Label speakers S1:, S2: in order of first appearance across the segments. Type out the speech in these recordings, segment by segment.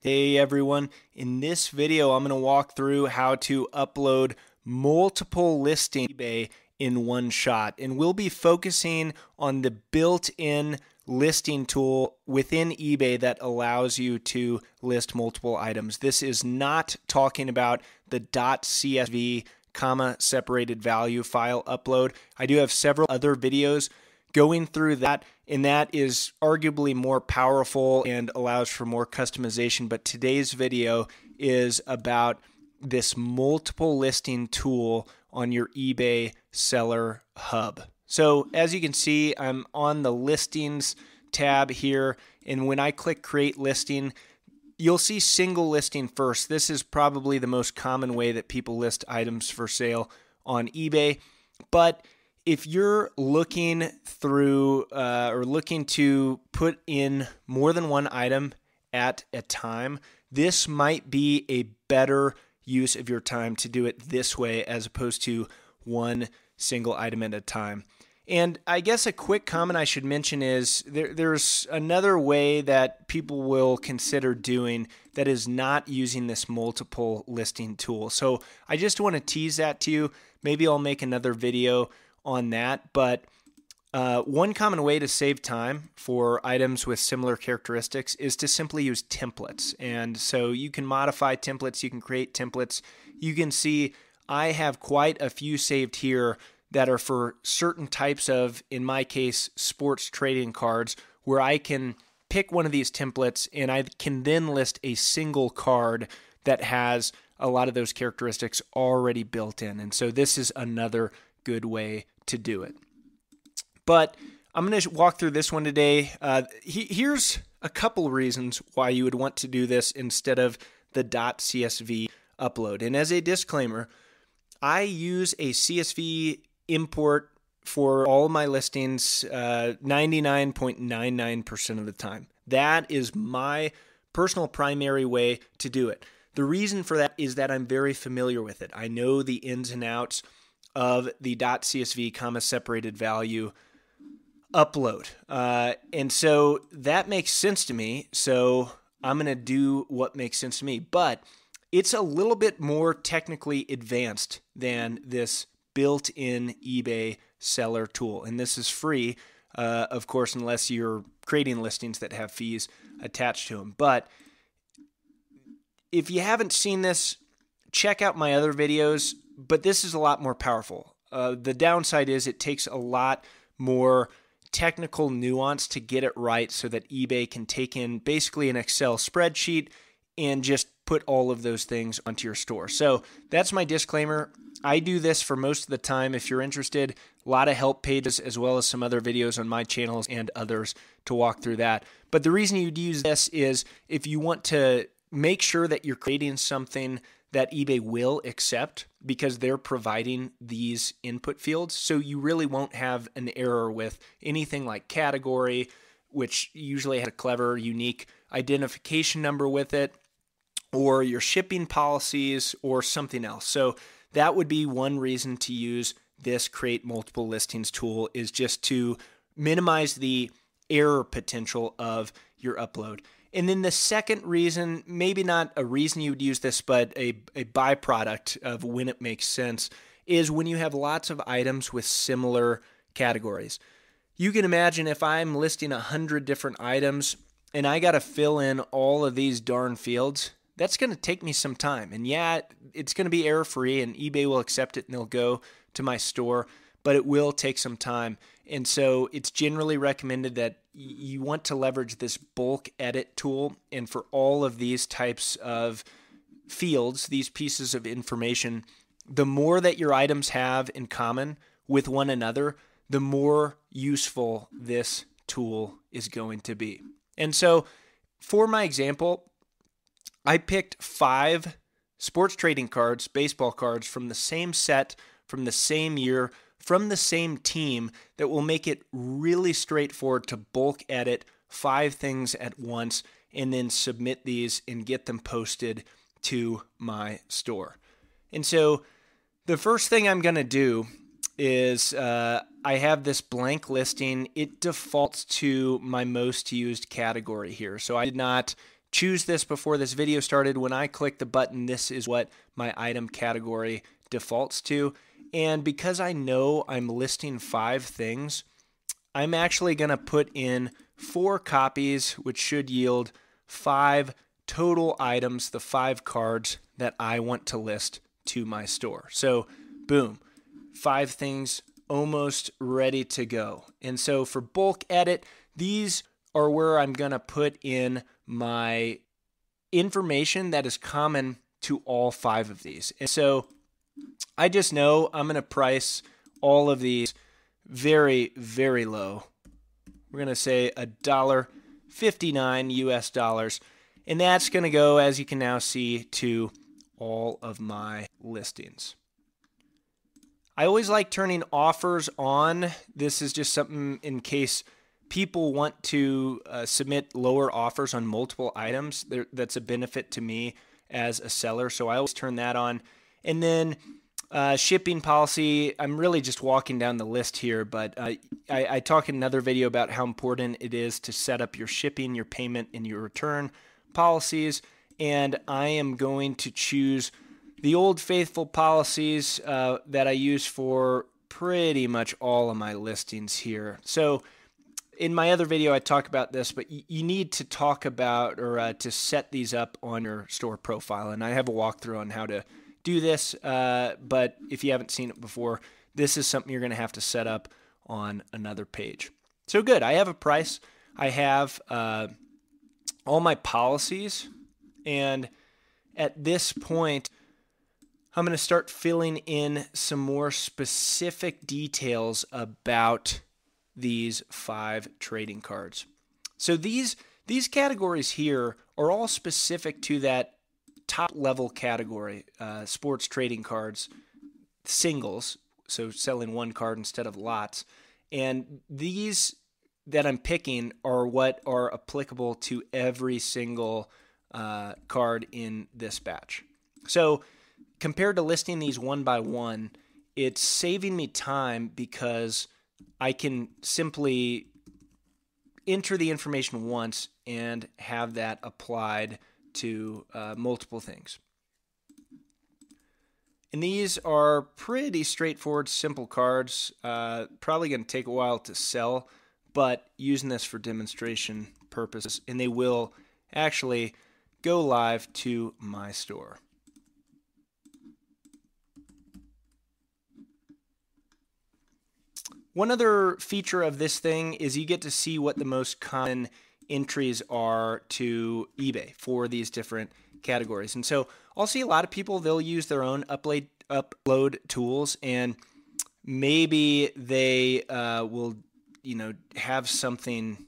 S1: Hey everyone, in this video I'm going to walk through how to upload multiple listings eBay in one shot and we'll be focusing on the built-in listing tool within eBay that allows you to list multiple items. This is not talking about the .csv comma separated value file upload. I do have several other videos going through that and that is arguably more powerful and allows for more customization but today's video is about this multiple listing tool on your eBay seller hub. So as you can see, I'm on the listings tab here and when I click create listing, you'll see single listing first. This is probably the most common way that people list items for sale on eBay, but if you're looking through uh, or looking to put in more than one item at a time, this might be a better use of your time to do it this way as opposed to one single item at a time. And I guess a quick comment I should mention is there, there's another way that people will consider doing that is not using this multiple listing tool. So I just want to tease that to you. Maybe I'll make another video on that, but uh, one common way to save time for items with similar characteristics is to simply use templates. And so you can modify templates, you can create templates. You can see I have quite a few saved here that are for certain types of, in my case, sports trading cards, where I can pick one of these templates and I can then list a single card that has a lot of those characteristics already built in. And so this is another good way to do it. But I'm going to walk through this one today. Uh, he, here's a couple reasons why you would want to do this instead of the .csv upload. And as a disclaimer, I use a CSV import for all my listings uh, 99.99% of the time. That is my personal primary way to do it. The reason for that is that I'm very familiar with it. I know the ins and outs of the .csv comma separated value upload. Uh, and so that makes sense to me. So I'm going to do what makes sense to me. But it's a little bit more technically advanced than this built in eBay seller tool. And this is free, uh, of course, unless you're creating listings that have fees attached to them. But if you haven't seen this, check out my other videos but this is a lot more powerful. Uh, the downside is it takes a lot more technical nuance to get it right so that eBay can take in basically an Excel spreadsheet and just put all of those things onto your store. So that's my disclaimer. I do this for most of the time. If you're interested, a lot of help pages as well as some other videos on my channels and others to walk through that. But the reason you'd use this is if you want to make sure that you're creating something that eBay will accept because they're providing these input fields. So you really won't have an error with anything like category, which usually has a clever, unique identification number with it, or your shipping policies, or something else. So that would be one reason to use this create multiple listings tool is just to minimize the error potential of your upload. And then the second reason, maybe not a reason you would use this, but a, a byproduct of when it makes sense, is when you have lots of items with similar categories. You can imagine if I'm listing a hundred different items and I got to fill in all of these darn fields, that's going to take me some time. And yeah, it's going to be error free and eBay will accept it and they'll go to my store, but it will take some time. And so it's generally recommended that you want to leverage this bulk edit tool. And for all of these types of fields, these pieces of information, the more that your items have in common with one another, the more useful this tool is going to be. And so, for my example, I picked five sports trading cards, baseball cards from the same set from the same year from the same team that will make it really straightforward to bulk edit five things at once and then submit these and get them posted to my store. And so the first thing I'm going to do is uh, I have this blank listing. It defaults to my most used category here. So I did not choose this before this video started. When I click the button, this is what my item category defaults to. And because I know I'm listing five things, I'm actually going to put in four copies, which should yield five total items, the five cards that I want to list to my store. So, boom, five things almost ready to go. And so for bulk edit, these are where I'm going to put in my information that is common to all five of these. And so I just know I'm going to price all of these very, very low. We're going to say a dollar 59 US dollars. And that's going to go, as you can now see, to all of my listings. I always like turning offers on. This is just something in case people want to uh, submit lower offers on multiple items. There, that's a benefit to me as a seller. So I always turn that on. And then uh, shipping policy, I'm really just walking down the list here, but uh, I, I talk in another video about how important it is to set up your shipping, your payment, and your return policies. And I am going to choose the old faithful policies uh, that I use for pretty much all of my listings here. So in my other video, I talk about this, but you need to talk about or uh, to set these up on your store profile. And I have a walkthrough on how to do this. Uh, but if you haven't seen it before, this is something you're going to have to set up on another page. So good. I have a price. I have uh, all my policies. And at this point, I'm going to start filling in some more specific details about these five trading cards. So these these categories here are all specific to that top level category, uh, sports trading cards, singles, so selling one card instead of lots. And these that I'm picking are what are applicable to every single uh, card in this batch. So compared to listing these one by one, it's saving me time because I can simply enter the information once and have that applied to uh, multiple things. And these are pretty straightforward, simple cards. Uh, probably going to take a while to sell, but using this for demonstration purposes, and they will actually go live to my store. One other feature of this thing is you get to see what the most common entries are to eBay for these different categories. And so I'll see a lot of people, they'll use their own upload, upload tools and maybe they uh, will, you know, have something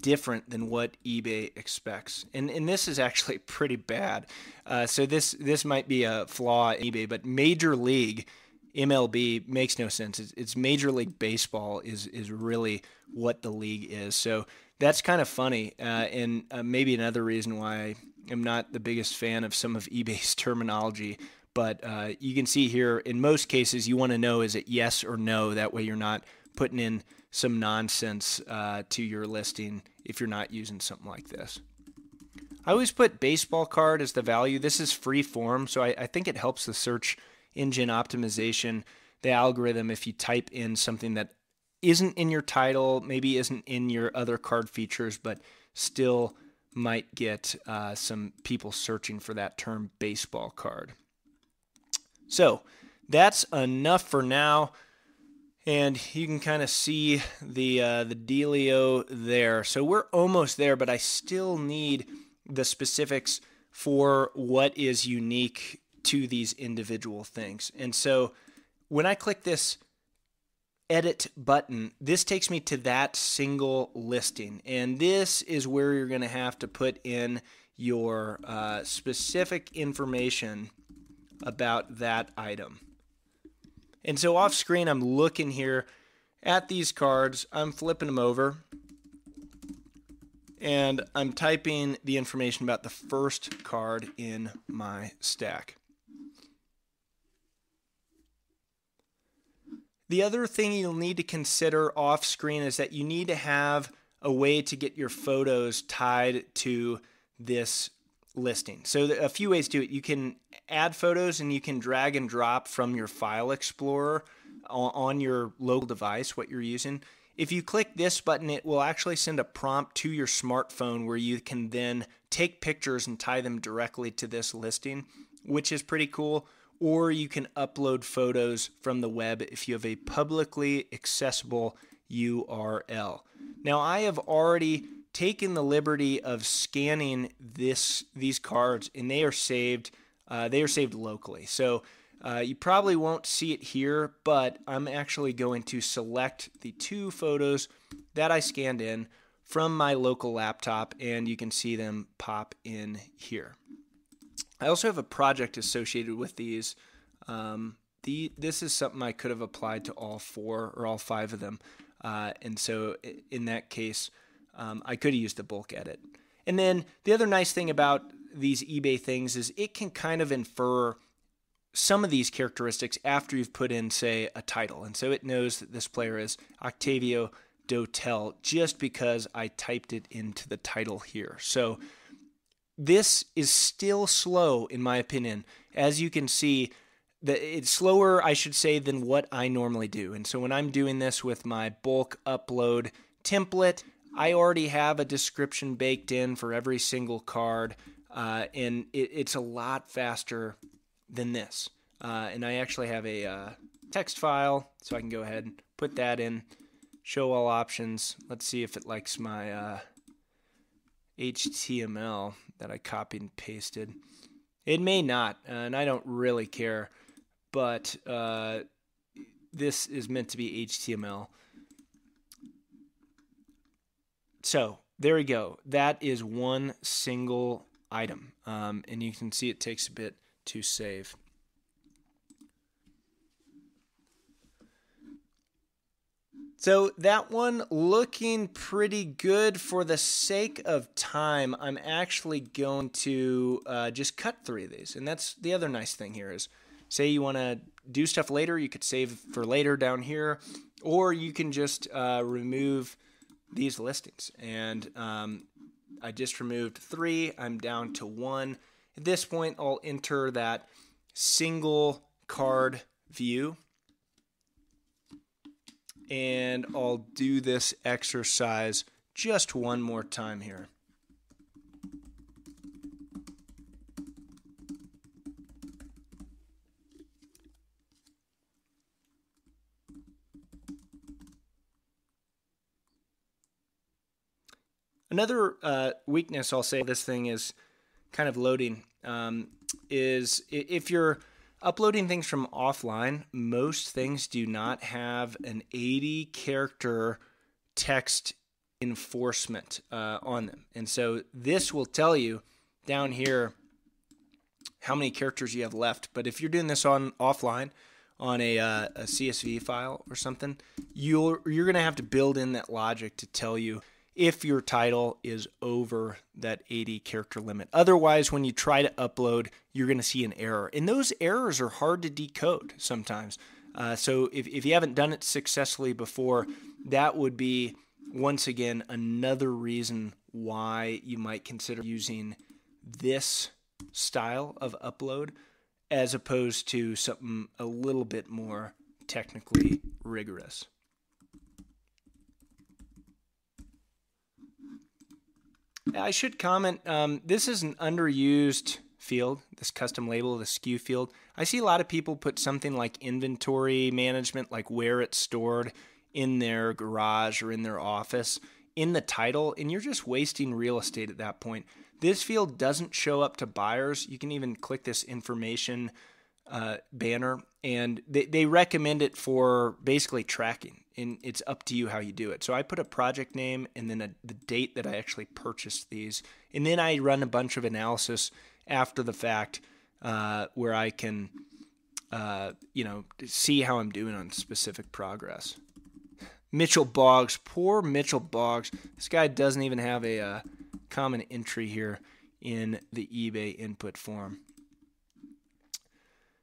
S1: different than what eBay expects. And, and this is actually pretty bad. Uh, so this, this might be a flaw in eBay, but Major League – MLB makes no sense. It's, it's, Major League Baseball is is really what the league is. So that's kind of funny, uh, and uh, maybe another reason why I am not the biggest fan of some of eBay's terminology. But uh, you can see here, in most cases, you want to know is it yes or no. That way, you're not putting in some nonsense uh, to your listing if you're not using something like this. I always put baseball card as the value. This is free form, so I, I think it helps the search engine optimization, the algorithm, if you type in something that isn't in your title, maybe isn't in your other card features, but still might get uh, some people searching for that term baseball card. So that's enough for now. And you can kind of see the uh, the dealio there. So we're almost there, but I still need the specifics for what is unique to these individual things. And so when I click this edit button, this takes me to that single listing. And this is where you're going to have to put in your uh, specific information about that item. And so off screen, I'm looking here at these cards. I'm flipping them over and I'm typing the information about the first card in my stack. The other thing you'll need to consider off screen is that you need to have a way to get your photos tied to this listing. So a few ways to it. You can add photos and you can drag and drop from your file explorer on your local device what you're using. If you click this button, it will actually send a prompt to your smartphone where you can then take pictures and tie them directly to this listing, which is pretty cool. Or you can upload photos from the web if you have a publicly accessible URL. Now, I have already taken the liberty of scanning this these cards, and they are saved. Uh, they are saved locally. So uh, you probably won't see it here, but I'm actually going to select the two photos that I scanned in from my local laptop, and you can see them pop in here. I also have a project associated with these. Um, the, this is something I could have applied to all four or all five of them. Uh, and so in that case, um, I could have used the bulk edit. And then the other nice thing about these eBay things is it can kind of infer some of these characteristics after you've put in, say, a title. And so it knows that this player is Octavio Dotel just because I typed it into the title here. So this is still slow, in my opinion. As you can see, it's slower, I should say, than what I normally do. And so when I'm doing this with my bulk upload template, I already have a description baked in for every single card, uh, and it, it's a lot faster than this. Uh, and I actually have a uh, text file, so I can go ahead and put that in. Show all options. Let's see if it likes my HTML uh, that I copied and pasted. It may not, and I don't really care, but uh, this is meant to be HTML. So there we go. That is one single item, um, and you can see it takes a bit to save. So that one looking pretty good. For the sake of time, I'm actually going to uh, just cut three of these. And that's the other nice thing here is say you want to do stuff later, you could save for later down here, or you can just uh, remove these listings. And um, I just removed three. I'm down to one. At this point, I'll enter that single card view. And I'll do this exercise just one more time here. Another uh, weakness I'll say this thing is kind of loading um, is if you're uploading things from offline, most things do not have an 80 character text enforcement uh, on them. And so this will tell you down here how many characters you have left. But if you're doing this on offline, on a, uh, a CSV file or something, you're you're gonna have to build in that logic to tell you if your title is over that 80 character limit. Otherwise, when you try to upload, you're going to see an error. And those errors are hard to decode sometimes. Uh, so if, if you haven't done it successfully before, that would be, once again, another reason why you might consider using this style of upload as opposed to something a little bit more technically rigorous. I should comment. Um, this is an underused field. This custom label, the SKU field. I see a lot of people put something like inventory management, like where it's stored in their garage or in their office, in the title, and you're just wasting real estate at that point. This field doesn't show up to buyers. You can even click this information uh, banner, and they, they recommend it for basically tracking and it's up to you how you do it. So I put a project name and then a, the date that I actually purchased these, and then I run a bunch of analysis after the fact uh, where I can, uh, you know, see how I'm doing on specific progress. Mitchell Boggs, poor Mitchell Boggs. This guy doesn't even have a uh, common entry here in the eBay input form.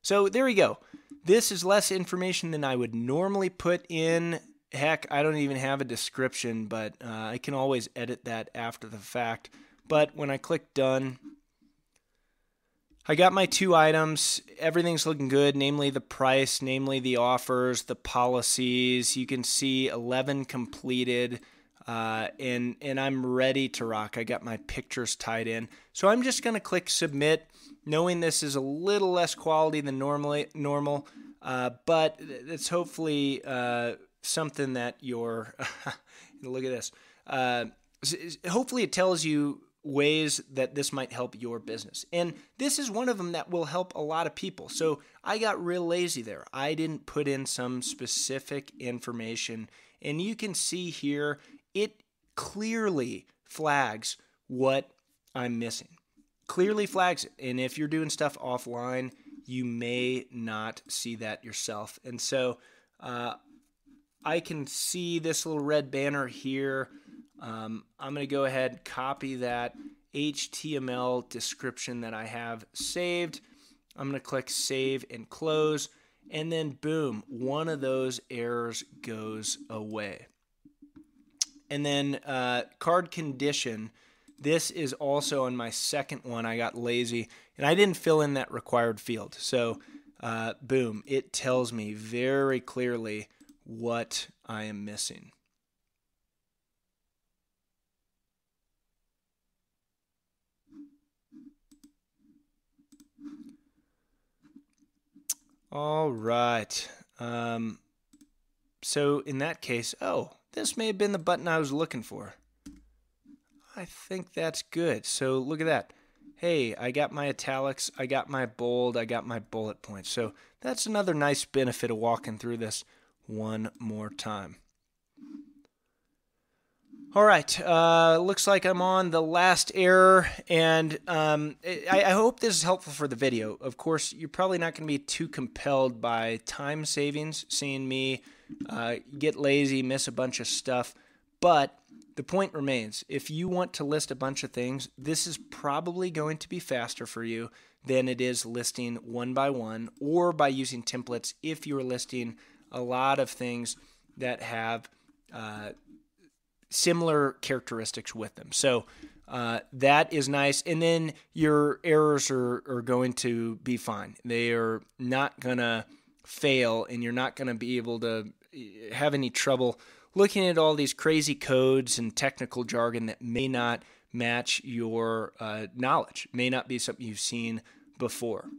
S1: So there we go. This is less information than I would normally put in. Heck, I don't even have a description, but uh, I can always edit that after the fact. But when I click done, I got my two items. Everything's looking good, namely the price, namely the offers, the policies. You can see 11 completed. Uh, and and I'm ready to rock. I got my pictures tied in, so I'm just gonna click submit, knowing this is a little less quality than normally normal, uh, but it's hopefully uh, something that you're. look at this. Uh, hopefully, it tells you ways that this might help your business. And this is one of them that will help a lot of people. So I got real lazy there. I didn't put in some specific information. And you can see here, it clearly flags what I'm missing. Clearly flags it. And if you're doing stuff offline, you may not see that yourself. And so uh, I can see this little red banner here um, I'm going to go ahead copy that HTML description that I have saved. I'm going to click save and close, and then boom, one of those errors goes away. And then uh, card condition. This is also on my second one. I got lazy and I didn't fill in that required field. So, uh, boom, it tells me very clearly what I am missing. All right. Um, so in that case, oh, this may have been the button I was looking for. I think that's good. So look at that. Hey, I got my italics, I got my bold, I got my bullet points. So that's another nice benefit of walking through this one more time. All right, uh, looks like I'm on the last error, and um, I, I, hope this is helpful for the video. Of course, you're probably not going to be too compelled by time savings, seeing me uh, get lazy, miss a bunch of stuff, but the point remains. If you want to list a bunch of things, this is probably going to be faster for you than it is listing one by one or by using templates if you're listing a lot of things that have uh, similar characteristics with them. So uh, that is nice. And then your errors are, are going to be fine. They are not going to fail, and you're not going to be able to eh, have any trouble looking at all these crazy codes and technical jargon that may not match your uh, knowledge, may not be something you've seen before.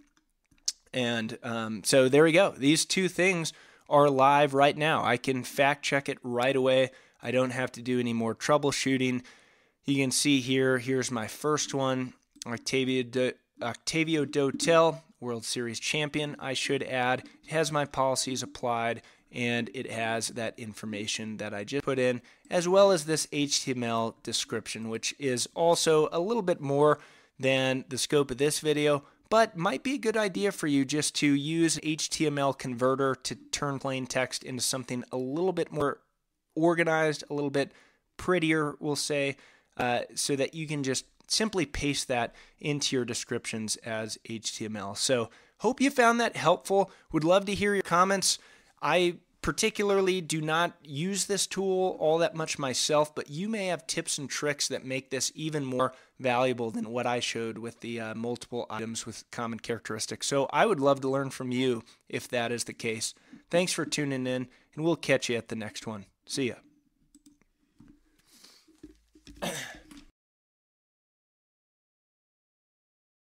S1: And um, so there we go. These two things are live right now. I can fact check it right away. I don't have to do any more troubleshooting. You can see here, here's my first one, Octavio, Do- Octavio Dotel, World Series champion, I should add. It has my policies applied and it has that information that I just put in, as well as this HTML description, which is also a little bit more than the scope of this video, but might be a good idea for you just to use HTML converter to turn plain text into something a little bit more organized, a little bit prettier, we'll say, uh, so that you can just simply paste that into your descriptions as HTML. So, hope you found that helpful. Would love to hear your comments. I particularly do not use this tool all that much myself, but you may have tips and tricks that make this even more valuable than what I showed with the uh, multiple items with common characteristics. So I would love to learn from you if that is the case. Thanks for tuning in, and we'll catch you at the next one. See ya.